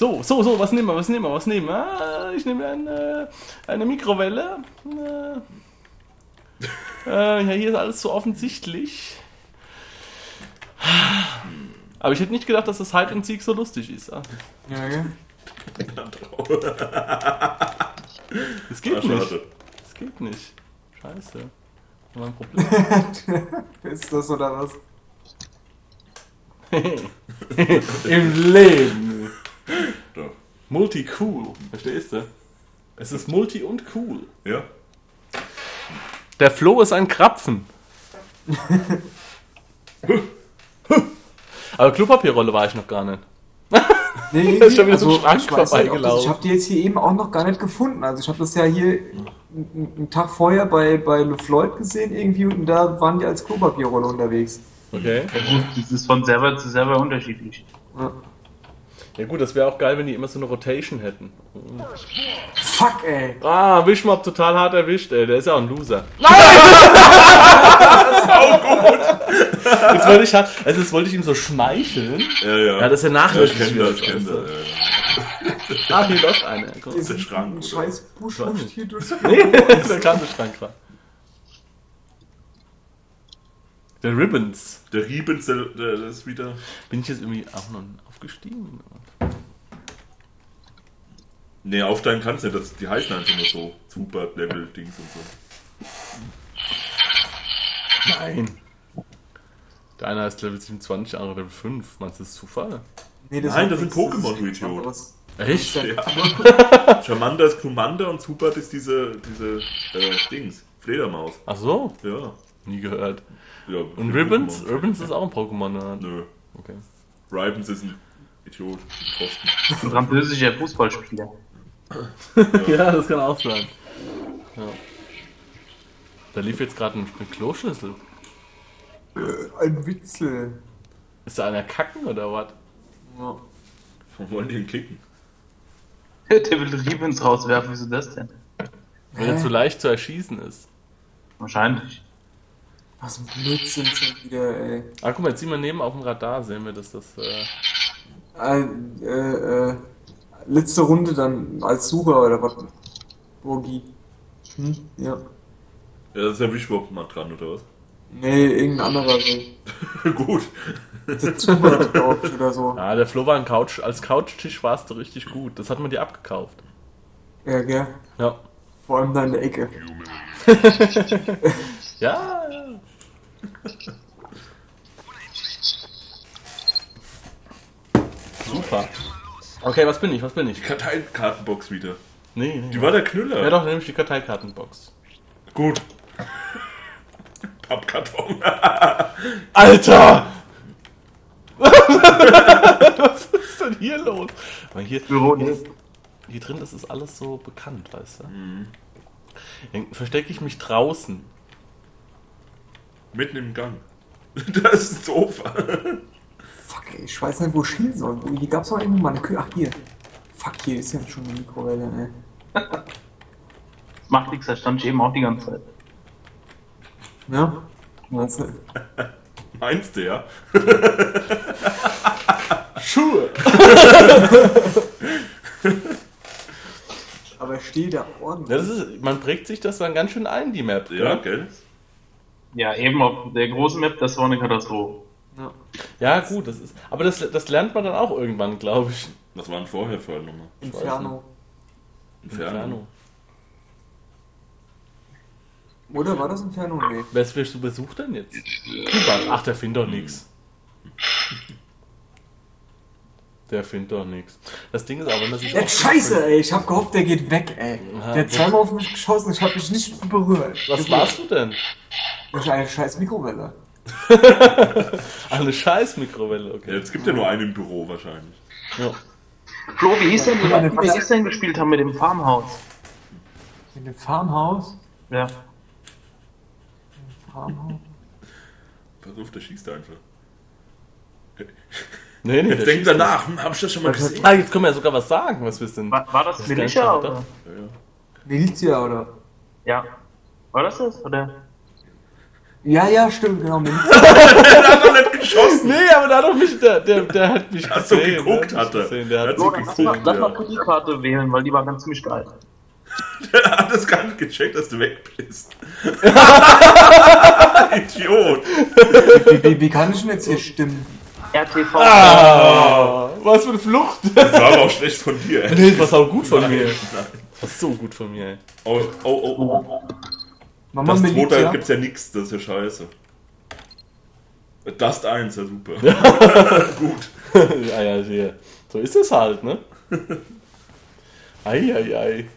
So, so, so, was nehmen wir, was nehmen wir, was nehmen wir? Ah, ich nehme eine, eine Mikrowelle. Äh, äh, ja, hier ist alles so offensichtlich. Aber ich hätte nicht gedacht, dass das Hide and Seek so lustig ist. Ah, Ja, ja. Das geht nicht. Das geht nicht. Scheiße. Mein Problem. Ist das oder was? Im Leben. Doch. Multi-cool. Verstehst du? Es ist multi und cool. Ja? Der Flo ist ein Krapfen. Aber Klopapierrolle war ich noch gar nicht. Nee, Das ist schon wieder so ein ich Schrank weiß nicht, das-. Ich habe die jetzt hier eben auch noch gar nicht gefunden. Also ich habe das ja hier einen Tag vorher bei, bei LeFloid gesehen irgendwie und da waren die als Klopapierrolle unterwegs. Okay. Ja gut, das ist von Server zu Server unterschiedlich. Ja. Ja gut, das wäre auch geil, wenn die immer so eine Rotation hätten. Fuck, ey. Ah, Wischmob total hart erwischt, ey. Der ist ja auch ein Loser. Nein! Jetzt wollte ich halt, also jetzt wollte ich ihm so schmeicheln. Ja, ja. Ja, das ist ja Ja, ich nachlässig. kenne das, ich wieder, kenne das. Ja, Ach, hier läuft einer. Ist der Schrank, ein scheiß Busch hier durch. Nee, der Kantenschrank war. Der Ribbons. Der Riebens, der, der der ist wieder. Bin ich jetzt irgendwie auch noch aufgestiegen? Nee, aufsteigen kannst du nicht. Das, die heißen einfach nur so. Super Level-Dings und so. Nein. Der eine heißt Level 27, der andere Level 5. Meinst du, das ist Zufall? Nee, Nein, hat das sind Pokémon, ist du Idiot. Echt? Ja. Charmander ist Glumanda und Zubat ist diese, diese äh, Dings. Fledermaus. Ach so? Ja. Nie gehört. ja Und Ribbons? Ribbons ist auch ein Pokémon. ne? Nö. Okay. Ribens ist ein Idiot. Ein französischer Fußballspieler. Ja, das kann auch sein. Ja. Da lief jetzt gerade ein, ein Kloschüssel. Ein Witzel. Ist da einer kacken oder was? Ja. Warum wollen die ihn kicken? Der will Riebens rauswerfen, wieso das denn? Weil er zu leicht zu erschießen ist. Wahrscheinlich. Was ein Blödsinn schon wieder, ey. Ah, guck mal, jetzt sehen wir neben auf dem Radar, sehen wir, dass das. Äh, Äh, äh, äh, letzte Runde dann als Sucher oder was? Burgi. Hm, ja. Ja, das ist ja Wischwop mal dran, oder was? Nee, irgendein anderer so. Gut. Der Zubat, glaub ich, oder so. ah, der Flo war ein Couch. Als Couchtisch warst du richtig gut. Das hat man dir abgekauft. Ja, gell? Ja. Vor allem da in der Ecke. Ja, ja. Super. Okay, was bin ich? Was bin ich? Karteikartenbox wieder. Nee, nee. Die war der Knüller. ja, doch, nehme ich die Karteikartenbox. Gut. Pappkarton. Alter! was ist denn hier los? Aber hier, Büro hier, ist- ist, hier drin ist es alles so bekannt, weißt du? Dann verstecke ich mich draußen. Mitten im Gang. Das ist ein Sofa. Fuck, ey, ich weiß nicht, wo ich hin soll. Hier gab's doch irgendwo mal eine Küche. Ach, hier. Fuck, hier ist ja schon eine Mikrowelle, ey. Macht nichts, da stand ich eben auch die ganze Zeit. Ja? Meinst du? Meinst du, ja? Schuhe! Aber ich stehe da ordentlich. Ja, das ist, man prägt sich das dann ganz schön ein, die Map. Ja, gell? gell? Ja, eben auf der großen Map, das war eine Katastrophe. Ja. Ja, gut, das ist. Aber das, das lernt man dann auch irgendwann, glaube ich. Was waren vorher für eine Nummer? Inferno. Inferno. Oder war das Inferno? Nee. Wer wirst du besucht denn jetzt? Kuban. Ach, der findet doch nix. Der findet doch nix. Das Ding ist aber, wenn man sich. Jetzt scheiße, ey. Ich hab gehofft, der geht weg, ey. Aha, Der hat zweimal auf mich geschossen, ich hab mich nicht berührt. Was warst du denn? Das ist eine scheiß Mikrowelle. Eine scheiß Mikrowelle, Ja, okay. jetzt gibt ja nur einen im Büro wahrscheinlich. Ja. Flo, wie ist denn, Ja, wie Fresse. ist denn gespielt haben mit dem Farmhaus? In dem Farmhaus. Ja. Farmhaus. Pass auf, der schießt einfach. Nee, nee, Jetzt denkt schießt er nach, hm, hab ich das schon mal gesehen? Ah, jetzt können wir ja sogar was sagen, was wir sind. War, war das, Das ist Militia oder? Ja, ja. Milizia, oder? Ja. War das das? Oder? Ja, ja, stimmt, genau. Mit, Der hat doch nicht geschossen. Nee, aber der hat doch mich, der, der, der hat mich Ach so, gesehen. geguckt der hat er. mich gesehen, Der Hat so So, dann lass mal, geguckt, lass mal für die Karte wählen, weil die war ganz ziemlich geil. Der hat das gar nicht gecheckt, dass du weg bist. Idiot. wie, wie, wie kann ich denn jetzt hier stimmen? RTV. Ah, was für eine Flucht. Das war aber auch schlecht von dir. ey. Nee, das war auch gut von Nein, mir. nein. Das ist so gut von mir, ey. Oh, oh, oh, oh. Mama Das zweite Militia? gibt's ja nix, das ist ja scheiße. Dust 1, ja super. Gut. ja, ja, hier. So ist es halt, ne? Ei, ei, ei.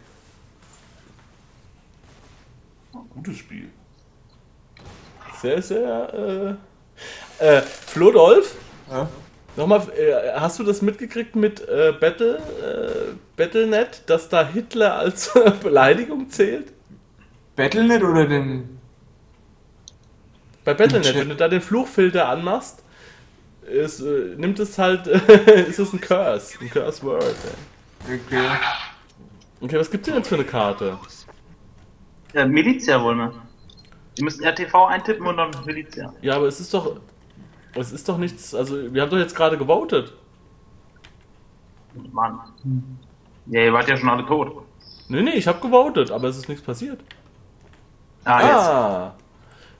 Gutes Spiel. Sehr, sehr, äh. Äh, Flodolf? Ja? Nochmal, äh, hast du das mitgekriegt mit äh, Battle, äh, Battlenet, dass da Hitler als Beleidigung zählt? Battlenet oder den. Bei Battlenet, wenn du da den Fluchfilter anmachst, ist, äh, nimmt es halt, ist es ein Curse, ein Curse Word. Ey. Okay. Okay, was gibt's denn jetzt für eine Karte? Äh, Milizia wollen wir. Ihr müsst RTV eintippen und dann Milizia. Ja, aber es ist doch, es ist doch nichts, also wir haben doch jetzt gerade gewotet. Mann. Ja, ihr wart ja schon alle tot. Nee, nee, ich habe gewotet, aber es ist nichts passiert. Ah, jetzt. Ah,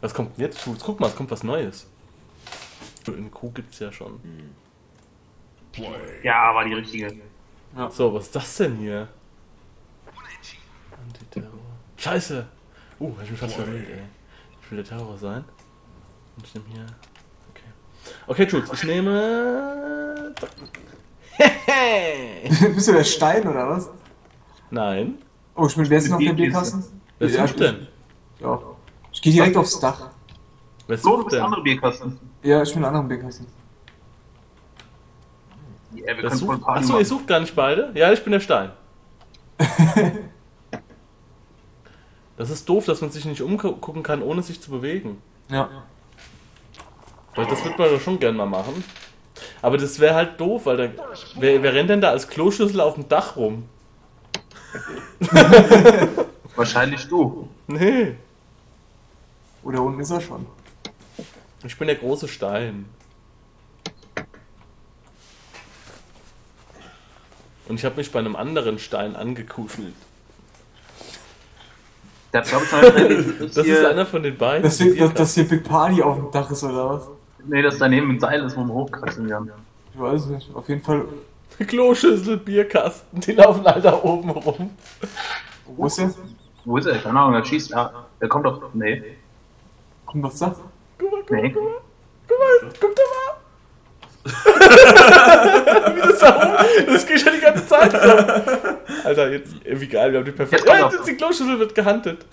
was kommt denn jetzt? Guck mal, es kommt was Neues. In Q gibt's ja schon. Ja, war die richtige. So, was ist das denn hier? Antiterror. Scheiße! Uh, hab ich mich fast verwählt, ey. Ich will der Terror sein. Und ich nehme hier. Okay. Okay, Jules, ich nehme. Bist du der Stein oder was? Nein. Oh, ich bin, wer ist noch der B-Kasten? Wer Ja, sucht denn? Ja. Ich gehe direkt aufs Dach. Wer So, du sucht bist der denn? andere Bierkasten. Ja, ich bin in einem anderen B-Kasten. Ja, wir sucht? Achso, ihr sucht gar nicht beide? Ja, ich bin der Stein. Das ist doof, dass man sich nicht umgucken kann, ohne sich zu bewegen. Ja. Weil das wird man doch schon gern mal machen. Aber das wäre halt doof, weil dann. Wer, wer rennt denn da als Kloschüssel auf dem Dach rum? Wahrscheinlich du. Nee. Oder unten ist er schon. Ich bin der große Stein. Und ich habe mich bei einem anderen Stein angekuschelt. Das hier, ist einer von den beiden. Dass hier, dass, dass hier Big Party auf dem Dach ist oder was? Nee, dass daneben ein Seil ist, wo wir hochkraxeln kann. Ich weiß nicht. Auf jeden Fall. Kloschüssel, Bierkasten, die laufen alle da oben rum. Wo ist er? Wo ist er? Keine Ahnung, der schießt. Ja, der kommt doch. Nee. Kommt aufs Dach. Guck mal, guck mal, Nee. guck mal. Guck mal, guck doch mal. Wie das da oben, das geht schon die ganze Zeit so. Alter, jetzt, wie geil, wir haben die perfekte. Ja, jetzt die Kloschüssel wird gehandelt.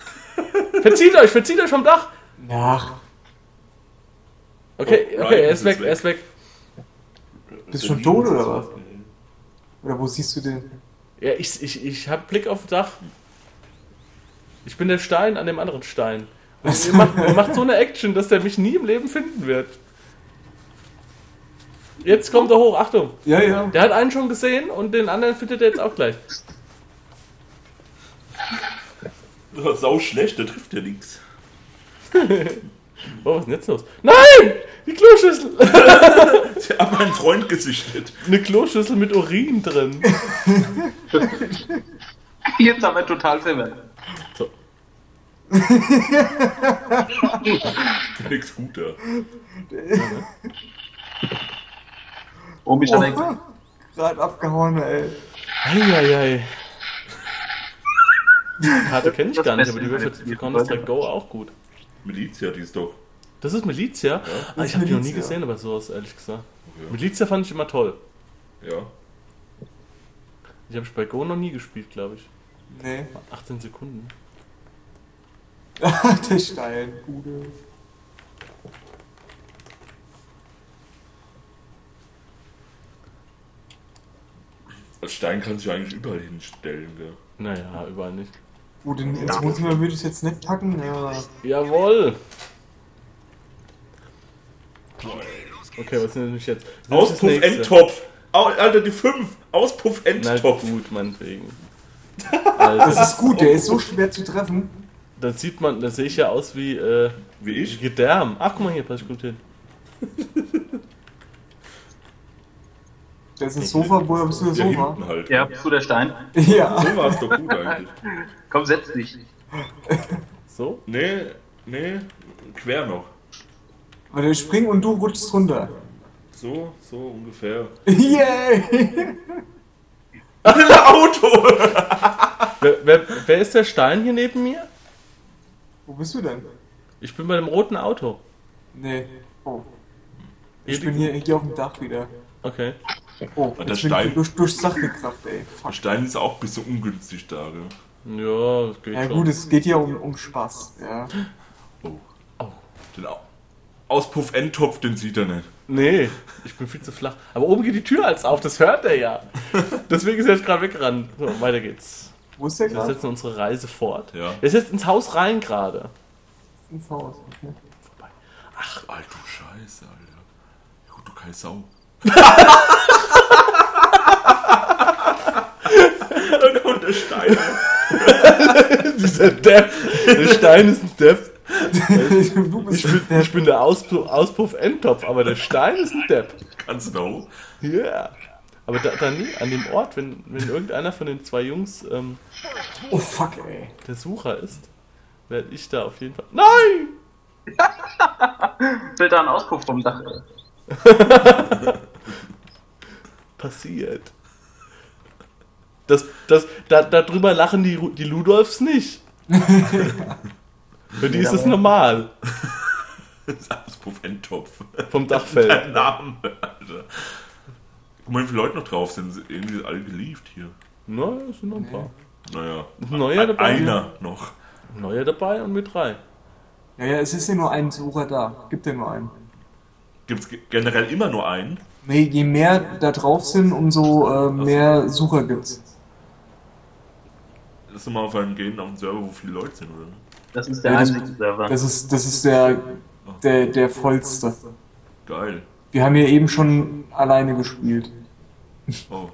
Verzieht euch, verzieht euch vom Dach. Ach, Okay, Oh, okay, er ist weg, weg. er ist weg. bist du schon tot oder was? Oder wo siehst du den? Ja, ich, ich, ich hab Blick auf das Dach. Ich bin der Stein an dem anderen Stein. Und ihr, macht, ihr macht so eine Action, dass der mich nie im Leben finden wird. Jetzt kommt er hoch, Achtung. Ja, ja. Der hat einen schon gesehen und den anderen findet er jetzt auch gleich. Sau schlecht, der trifft ja nichts. Oh, was ist denn jetzt los? Nein! Die Kloschüssel! Sie haben meinen Freund gesichtet. Eine Kloschüssel mit Urin drin. Jetzt haben wir total verwirrt. So. Nix guter. Oh, mich hat er Oh, Gerade abgehauen, ey. Eieiei. Die Karte kenne ich gar nicht, aber die der für, Counter-Strike Go auch gut. Milizia, die ist doch. Das ist Milizia? ah, Das ich habe die noch nie gesehen, aber sowas, ehrlich gesagt. Okay. Milizia fand ich immer toll. Ja. Die habe ich bei Go noch nie gespielt, glaube ich. Nee. 18 Sekunden. der Stein. Gute. Als Stein kannst du eigentlich überall hinstellen, gell? Naja, überall nicht. Gut, in, ins Wohnzimmer würde ich es jetzt nicht packen. Ja. Jawohl! Okay, was sind nämlich jetzt? Das Auspuff? Endtopf. Alter, die 5. Auspuff Na Endtopf. gut, meinetwegen. Das Also, ist gut, der ist so schwer zu treffen. Dann sieht man, da sehe ich ja aus wie, äh, Wie ich? Gedärm. Ach, guck mal hier, pass ich gut hin. Das ist das Sofa, woher bist du das Ja, Sofa? hinten halt. Ja, bist du der Stein? Ja. So war es doch gut eigentlich. Komm, setz dich. So? Nee, nee, quer noch. Weil der springt und du rutschst runter. So, so ungefähr. Yay! Auto! Wer, wer, wer ist der Stein hier neben mir? Wo bist du denn? Ich bin bei dem roten Auto. Nee. Oh. Ich bin hier, hier auf dem Dach wieder. Okay. Oh, der jetzt bin Stein- ich durch, durchs Dach gekracht, ey. Der Fuck. Stein ist auch ein bisschen ungünstig da, gell? Ja, das geht Ja schon. gut, es geht ja um, um Spaß. Ja. Oh. Oh. Den Au Auspuff-Endtopf, den sieht er nicht. Nee, ich bin viel zu flach. Aber oben geht die Tür als auf, das hört er ja. Deswegen ist er jetzt gerade weggerannt. So, weiter geht's. Wo ist der Wir gerade? setzen unsere Reise fort. Ja. Er ist jetzt ins Haus rein gerade. Ins Haus. Okay. Ach, Alter, du Scheiße, Alter. Ja, gut, du keine Sau. da kommt der Stein. Dieser Depp. Der Stein ist ein Depp. du bist Ich bin, der. ich bin der Auspuff, Auspuff Endtopf, aber der Stein ist ein Depp. Ganz genau. Ja. Aber da, da nie, an dem Ort, wenn, wenn irgendeiner von den zwei Jungs ähm, Oh fuck, ey. der Sucher ist, werde ich da auf jeden Fall. Nein! Fällt da ein Auspuff vom Dach. Passiert. Das, das, da, darüber lachen die, die Ludolfs nicht. Für die ist es normal. Das Auspuff-Endtopf. Vom Dachfeld. Dein Name, Alter. Guck mal, wie viele Leute noch drauf sind. Sind Irgendwie alle gelieft hier. Na, es sind noch ein paar. Naja. Neuer dabei. Einer noch. Neuer dabei und mit drei. Ja, ja, es ist ja nur ein Sucher da. Gibt ja nur einen. Gibt es generell immer nur einen? Nee, je mehr da drauf sind, umso äh, mehr Sucher gibt's. Lass uns mal auf einen gehen, auf einen Server, wo viele Leute sind, oder? Das ist der Ja, das- einzige Server. Das ist, das ist der, der, der vollste. Geil. Wir haben ja eben schon alleine gespielt. Oh.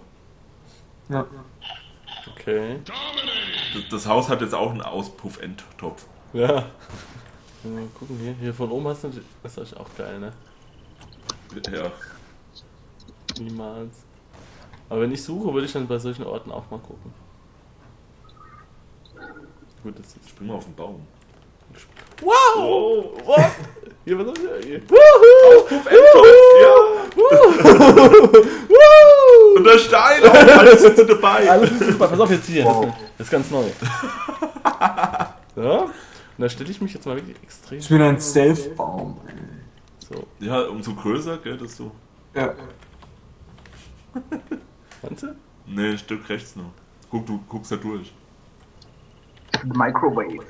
Ja. Okay. Das, das Haus hat jetzt auch einen Auspuff-Endtopf. Ja. Mal gucken hier. Hier von oben hast du natürlich. Das ist auch geil, ne? Ja. Niemals. Aber wenn ich suche, würde ich dann bei solchen Orten auch mal gucken. Gut, das ist. Spring mal auf den Baum. Wow! Oh. What? Hier, was haben wir hier? Und der Stein! Oh, alle sind sie dabei! Alles ist super. Pass auf jetzt hier. Wow. Das ist ganz neu. So. Und da stelle ich mich jetzt mal wirklich extrem. Ich bin ein Stealth-Baum. So. Ja, umso größer, gell, das so. Ja. Du? Ne, ein Stück rechts noch. Guck, du guckst da durch. Microwave.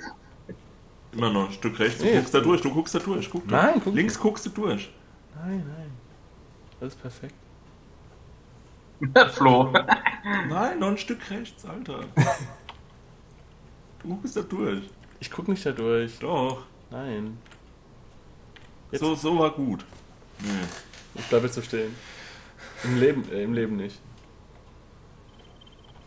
Immer noch ein Stück rechts, du Nee. guckst da durch, du guckst da durch. Guck, Nein, guck Links guckst du durch. Nein, nein. Das ist perfekt. Flo. Nein, noch ein Stück rechts, Alter. Du guckst da durch. Ich gucke nicht da durch. Doch. Nein. Jetzt- So, so war gut. Nee. Ich bleibe jetzt so stehen. Im Leben, äh, im Leben nicht.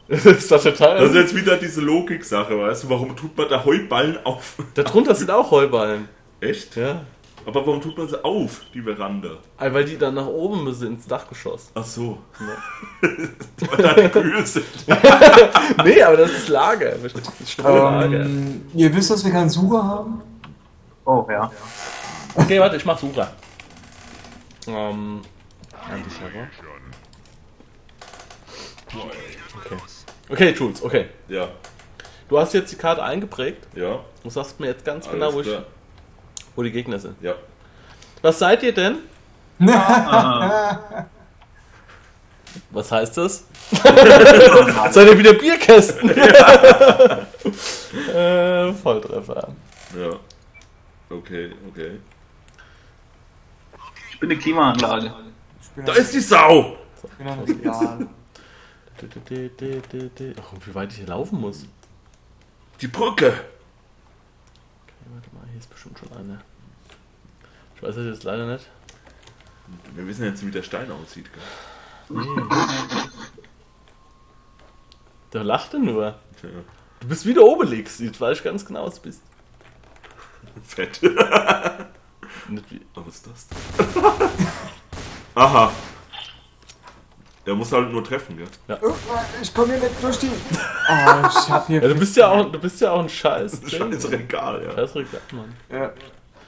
Das ist doch total. Das ist jetzt wieder diese Logik-Sache, weißt du? Warum tut man da Heuballen auf? Darunter sind auch Heuballen. Echt? Ja. Aber warum tut man sie auf, die Veranda? Ah, Weil die dann nach oben müssen ins Dachgeschoss. Ach so. Ja. Weil da die Kühe sind. nee, aber das ist Lager. Strohlager. Ähm, ihr wisst, dass wir keinen Sucher haben? Oh, ja. Okay, warte, ich mach Sucher. Ähm. Okay. Okay, Jules, okay. Ja, Du hast jetzt die Karte eingeprägt. ja. Du sagst mir jetzt ganz Alles genau, wo, ich, klar. Wo die Gegner sind. Ja. Was seid ihr denn? Was heißt das? seid ihr wieder Bierkästen? äh, Volltreffer. Ja. Okay, okay. Ich bin eine Klimaanlage. Bin Da ist die Sau! ich bin ein. Ach, und wie weit ich hier laufen muss. Die Brücke! Warte mal, hier ist bestimmt schon eine. Ich weiß es jetzt leider nicht. Wir wissen jetzt, wie der Stein aussieht, gell? Nee. Der lachte nur. Tja. Du bist wieder Obelix, jetzt weiß ich ganz genau, was du bist. Fett. Nicht wie- Was ist das? denn? Aha. Der muss halt nur treffen, gell? Oh, Ich komme hier nicht durch die. Oh, ich hab hier. Ja, du bist ja auch, du bist ja auch ein Scheiß. Scheiß Regal, ja. Scheiß Regal, Mann. Ja.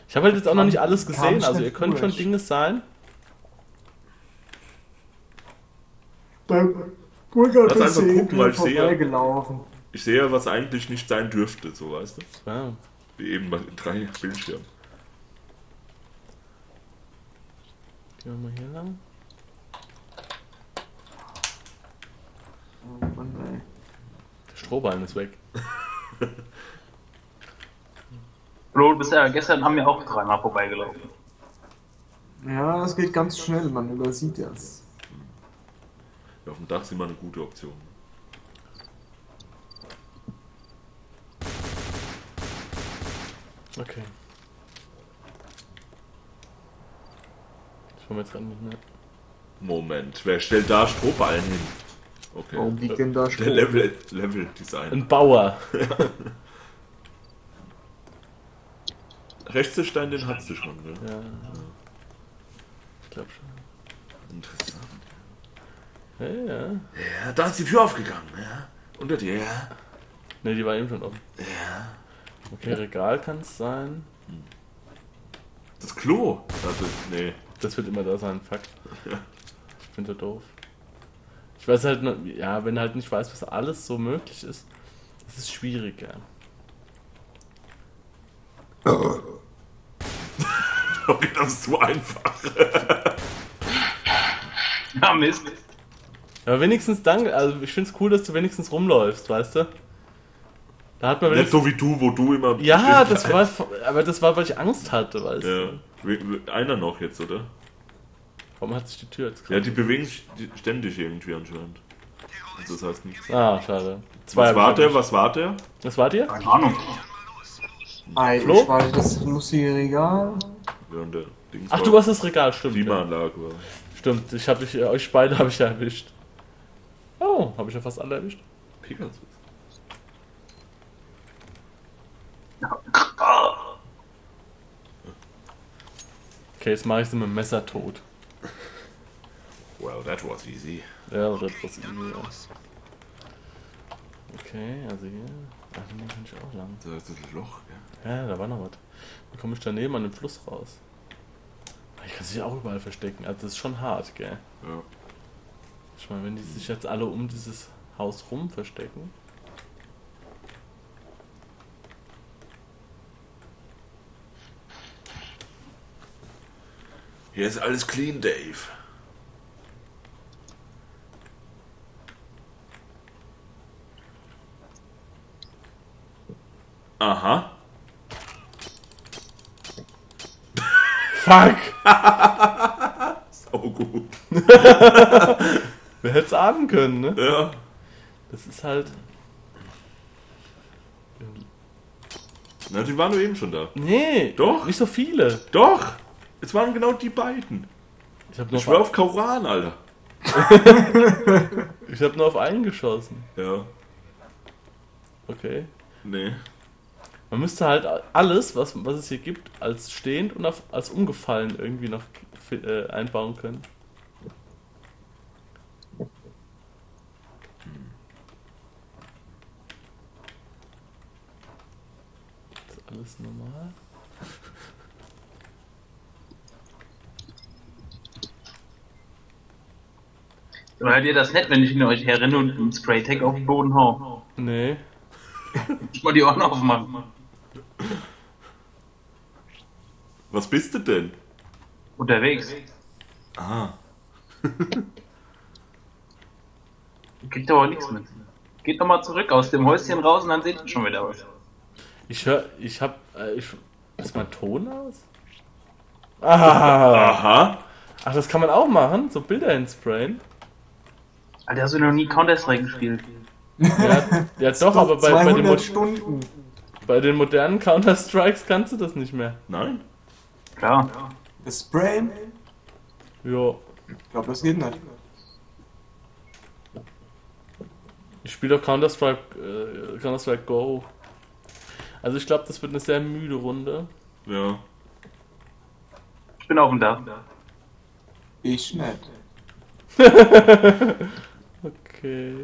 Ich habe halt jetzt auch noch nicht alles gesehen, also ihr könnt schon. Dinge sein. Beim Burger Lass einfach gucken, weil ich sehe ja- vorbeigelaufen. Ich sehe ja, was eigentlich nicht sein dürfte, so weißt du? Ja. Wie eben bei den drei Bildschirmen. Gehen wir mal hier lang. Oh Mann, ey. Der Strohballen ist weg. Flo, bisher, gestern haben wir auch dreimal vorbeigelaufen. Ja, das geht ganz schnell, man übersieht das. Ja, auf dem Dach ist immer eine gute Option. Okay. Ich komme jetzt ran mit ne? Moment, wer stellt da Strohballen hin? Okay. Warum liegt denn da Der Strom? Level, Level Design. Ein Bauer. Rechtsstein, den hattest du schon, ne? Ja. Ich glaube schon. Interessant. Ja, ja. Ja, da ist die Tür aufgegangen, ja. Unter dir, ja. Ne, die war eben schon offen. Ja. Okay, Regal kann es sein. Das Klo. Also, nee. Das wird immer da sein, fuck. Ich finde das doof. Ich weiß halt, nur- ja, wenn du halt nicht weißt, was alles so möglich ist, das ist schwierig, ja. Okay, das ist zu einfach. Ja, Mist. Aber wenigstens danke, also ich finde es cool, dass du wenigstens rumläufst, weißt du? Da hat man Nicht wenigstens. so wie du, wo du immer. Ja, das war, aber das war, weil ich Angst hatte, weißt Ja. du? Einer noch jetzt, oder? Warum hat sich die Tür jetzt Ja, die bewegen sich ständig irgendwie anscheinend. Also das heißt nichts. Ah, schade. Zwei Was war der? Was war der? Was war dir? Keine Ahnung. Ei, Flo? ich war das lustige Regal. Während der Dings Ach, du warst das Regal, stimmt. Ja. Klimaanlage war. Stimmt, ich habe dich, äh, euch beide habe ich ja erwischt. Oh, habe ich ja fast alle erwischt. Pegasus. Okay, jetzt mache ich sie mit dem Messer tot. Well, that was easy. Ja, das wird was easy, ja. Okay, also hier. Ach, hier kann ich auch lang. Das ist das Loch, gell? Ja, da war noch was. Dann komme ich daneben an den Fluss raus. Ah, Ich kann sich auch überall verstecken. Also das ist schon hart, gell? Ja. Ich meine, wenn die sich jetzt alle um dieses Haus rum verstecken. Hier ist alles clean, Dave. Aha. Fuck! Oh gut. Wer hätte es ahnen können, ne? Ja. Das ist halt. Na, die waren nur eben schon da. Nee, Doch. Nicht so viele. Doch! Es waren genau die beiden. Ich habe nur, Ich schwör auf- Kauran, Alter. ich hab nur auf einen geschossen. Ja. Okay. Nee. Man müsste halt alles, was, was es hier gibt, als stehend und auf, als umgefallen irgendwie noch äh, einbauen können. Ist alles normal? Hört ihr das nett, wenn ich in euch herrenne und einen Spray-Tag auf den Boden hau? Nee. Ich mal die Ohren aufmachen. Was bist du denn? Unterwegs. Ah. Kriegt aber nichts mit. Geht doch mal zurück aus dem Häuschen raus und dann seht ihr schon wieder was. Ich höre, ich hab, äh, ich, ist mein Ton aus? Ah, Aha. ach, das kann man auch machen, so Bilder hinsprayen. Alter, hast du noch nie Counter-Strike gespielt? Ja, ja doch, aber bei, bei, den, 200 Mo Stunden. bei den modernen Counter-Strikes kannst du das nicht mehr. Nein? Klar. Das Sprayen? Jo. Ich glaube, das geht nicht. Ich spiele doch Counter-Strike, äh, Counter-Strike Go. Also ich glaube, das wird eine sehr müde Runde. Ja. Ich bin auf dem Dach. Ich nicht. Okay.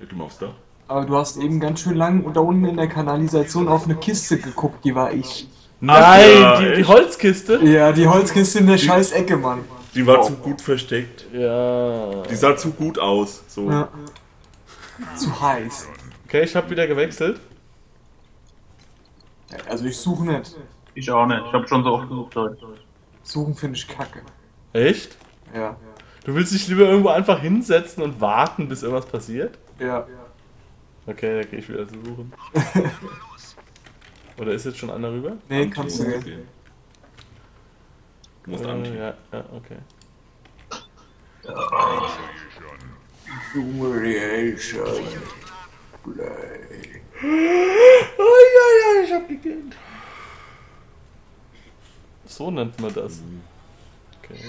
Ja, geh mal aufs Dach. Aber du hast eben ganz schön lang da unten in der Kanalisation auf eine Kiste geguckt, die war ich. Nein, ja, die, die? Holzkiste? Ja, die Holzkiste in der scheiß Ecke, Mann. Die war zu gut versteckt. Ja. Die sah zu gut aus. So. Ja. Zu heiß. Okay, ich habe wieder gewechselt. Also ich suche nicht. Ich auch nicht. Ich habe schon so oft gesucht heute. Suchen finde ich kacke. Echt? Ja. Du willst dich lieber irgendwo einfach hinsetzen und warten, bis irgendwas passiert? Ja. Okay, da gehe ich wieder zu suchen. Oder ist jetzt schon einer rüber? Nee, kannst du nicht. gehen. Du musst Äh, anti. ja, ja, okay. Oh ja, ja, ich hab gegönnt. So nennt man das. Okay.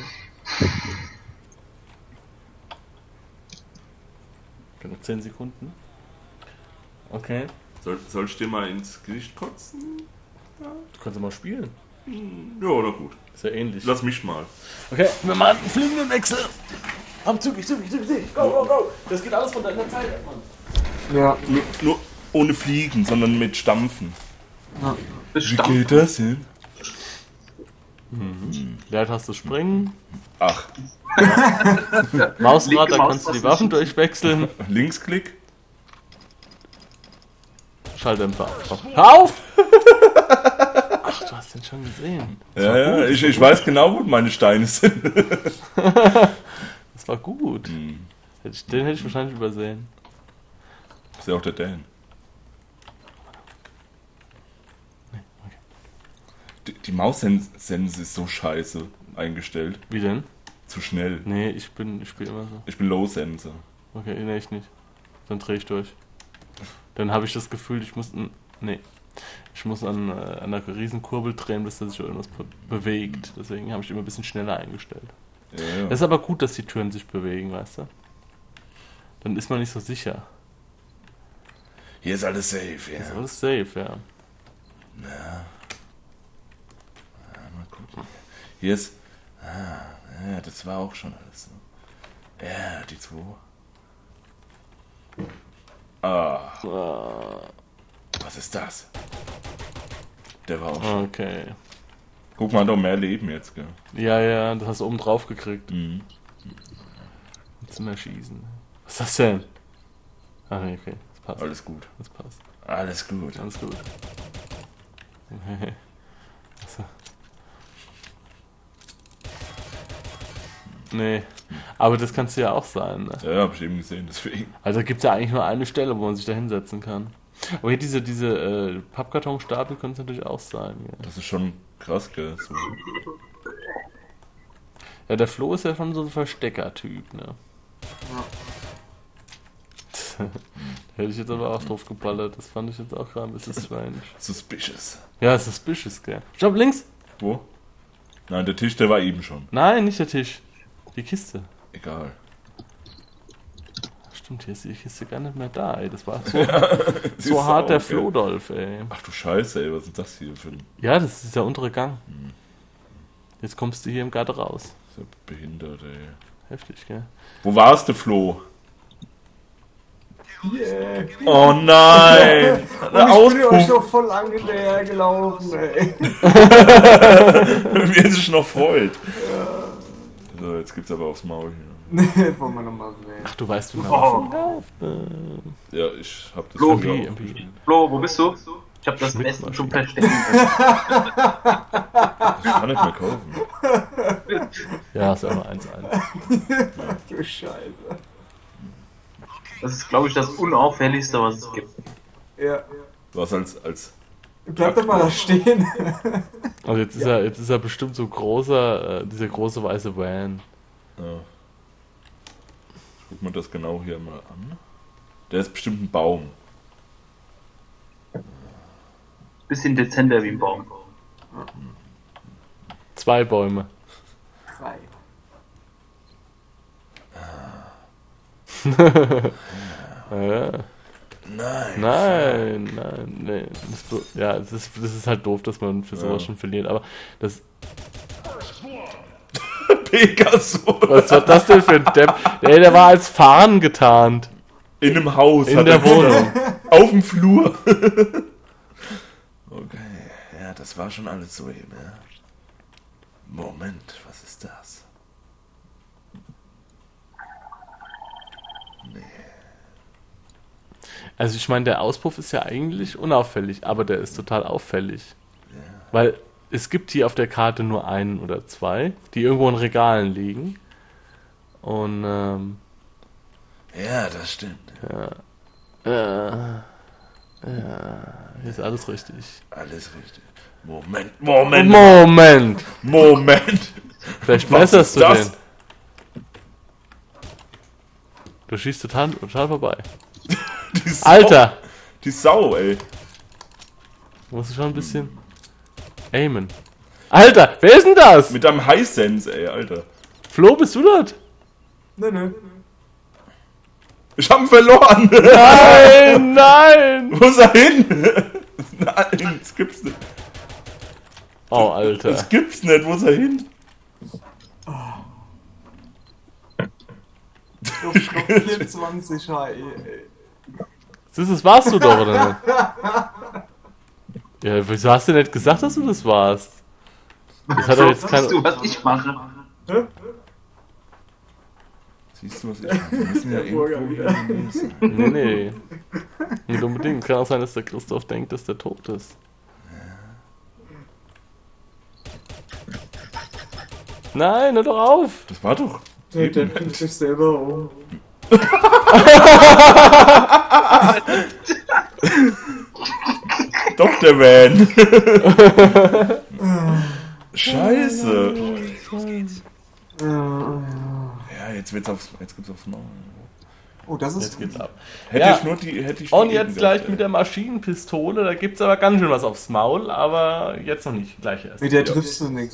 Okay, noch 10 Sekunden. Okay. Soll, soll ich dir mal ins Gesicht kotzen? Du kannst ja mal spielen. Ja, oder gut. Ist ja ähnlich. Lass mich mal. Okay, wir machen einen fliegenden Wechsel. Am Zug, ich zug, ich zug, ich zug. Go, go, go. Das geht alles von deiner Zeit, Mann. Ja. Nur, nur ohne Fliegen, sondern mit Stampfen. Das stammt. das hin? Leertaste springen. Ach, Mausrad, da kannst du die. Waffen durchwechseln. Linksklick. Schalldämpfer. Hör auf! Ach, du hast den schon gesehen. Ja, ja, ich, ich weiß genau, wo meine Steine sind. Das war gut. Ich- Den hätte ich wahrscheinlich übersehen. Ist ja auch der Dan. Die, die Maussense ist so scheiße eingestellt. Wie denn? Zu schnell. Nee, ich bin, ich spiele immer so. Ich bin Low-Sense. Okay, nee, ich nicht. Dann drehe ich durch. Dann habe ich das Gefühl, ich muss. Nee. Ich muss an, äh, an einer Riesenkurbel drehen, bis da sich irgendwas be bewegt. Deswegen habe ich immer ein bisschen schneller eingestellt. Ja, ja. Es ist aber gut, dass die Türen sich bewegen, weißt du? Dann ist man nicht so sicher. Hier ist alles safe, ja. Das ist alles safe, ja. Mal gucken. Hier ist. Ah, ja, das war auch schon alles. Ne? Ja, die zwei. Ah. Was ist das? Der war auch schon. Okay. Guck mal, hat doch mehr Leben jetzt, gell? Ja, ja, das hast du oben drauf gekriegt. Mhm. Jetzt immer schießen. Was ist das denn? Ah, nee, okay. Das passt. Alles gut. Das passt. Alles gut. Ganz gut. Nee. Aber das kannst du ja auch sein, ne? Ja, hab ich eben gesehen, deswegen. Also gibt es ja eigentlich nur eine Stelle, wo man sich da hinsetzen kann. Aber hier diese, diese äh, Pappkartonstapel können es natürlich auch sein. Ja. Das ist schon krass, gell? So. ja, der Flo ist ja schon so ein Verstecker-Typ, ne? da hätte ich jetzt aber auch drauf geballert. Das fand ich jetzt auch gerade ein bisschen strange. Suspicious. Ja, suspicious, gell? Stopp, links! Wo? Nein, der Tisch, der war eben schon. Nein, nicht der Tisch. Die Kiste. Egal. Stimmt, hier ist die Kiste gar nicht mehr da, ey. Das war so, so hart auch, der? Flodolf, ey. Ach du Scheiße, ey, was ist das hier für ein Ja, das ist der untere Gang. Jetzt kommst du hier im Garten raus. so behindert, ey. Heftig, gell? Wo warst du, Flo? Yeah. Oh nein! Der Und ich bin euch Auspuff! noch voll hinterher gelaufen, ey. Wie er sich noch freut. Jetzt gibt's aber aufs Maul hier. Nee, wollen wir nochmal sehen. Ach, du weißt, wie man Oh. Äh, Ja, ich hab das Flo. Flo, wo bist du? Ich habe das Essen zum Maschine. Verstecken. Ich kann nicht mehr kaufen. Ja, ist immer 1-1. Du Scheiße. Das ist, glaube ich, das unauffälligste, was es gibt. Ja. Was als, als Bleib doch mal da stehen. Also jetzt ist, er, jetzt ist er bestimmt so großer, äh, dieser große weiße Van. Ja. Ich guck mir das genau hier mal an. Der ist bestimmt ein Baum. Bisschen dezenter wie ein Baum. Zwei Bäume. Drei. Ja. Nein. Nein, nein, nee. Das, ja, das ist, das ist halt doof, dass man für sowas Ja. schon verliert. Aber das, Pegasus. was war das denn für ein Depp? Ey, der war als Fahnen getarnt. In einem Haus. In der er Wohnung. Auf dem Flur. okay. Ja, das war schon alles so eben, ja. Moment, was ist das? Also ich meine, der Auspuff ist ja eigentlich unauffällig, aber der ist total auffällig. Weil es gibt hier auf der Karte nur einen oder zwei, die irgendwo in Regalen liegen. Und ähm, Ja, das stimmt. äh, ja, hier ist alles richtig. Alles richtig. Moment, Moment, Moment! Moment. Vielleicht ist du das? den. Du schießt total, total vorbei. Die Sau, Alter! Die Sau, ey. Du musst schon ein bisschen aimen. Alter, wer ist denn das? Mit deinem Highsense, ey, Alter. Flo, bist du dort? Nö, nö. Ich hab ihn verloren. Nein, nein! Wo ist er hin? Nein, das gibt's nicht. Oh, Alter. Das gibt's nicht. Wo ist er hin? Auf Knopf 24 HE, ey. Das, das warst du doch, oder nicht? Ja, wieso hast du nicht gesagt, dass du das warst? Das hat doch jetzt kein... Siehst du, was ich mache? Siehst du, was ich mache? Wir müssen ja irgendwo wieder. Nee, nee. Nicht unbedingt. Kann auch sein, dass der Christoph denkt, dass der tot ist. Nein, hör doch auf! Das war doch. Der, der bringt sich selber um. Der Van. Scheiße. Ja, jetzt wird's aufs, jetzt gibt's aufs Maul. Oh, das ist Jetzt geht's ab. Hätte Ja. ich nur die, hätte ich Und die jetzt gleich gehabt, mit der Maschinenpistole. Da gibt's aber ganz schön was aufs Maul, aber jetzt noch nicht. Gleich erst. Mit der triffst du nichts.